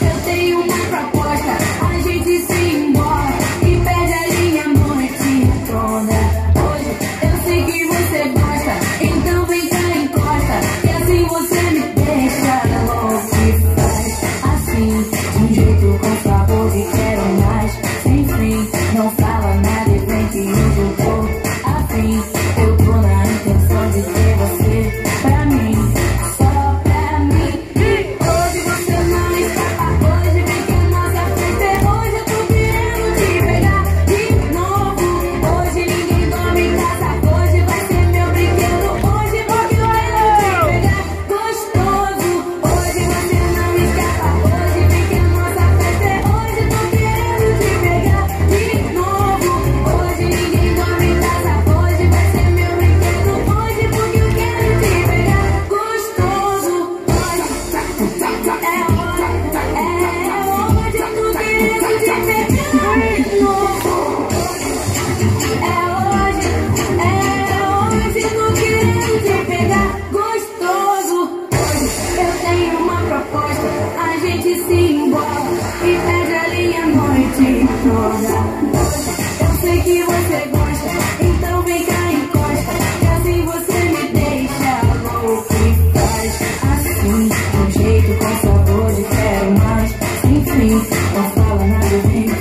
Eu tenho uma proposta, a gente sim.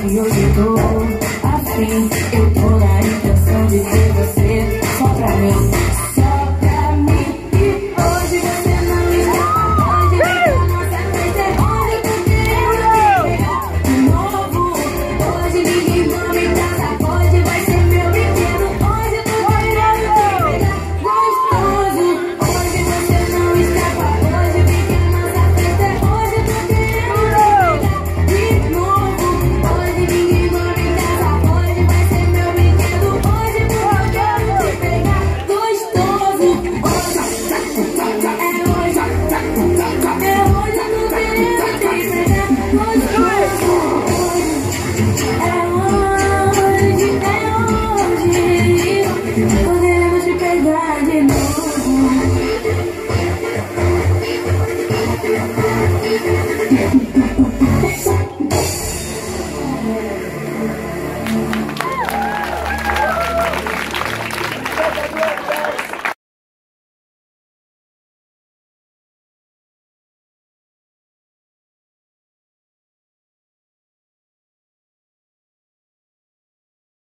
hoje assim, eu tô afim, eu tô Oh.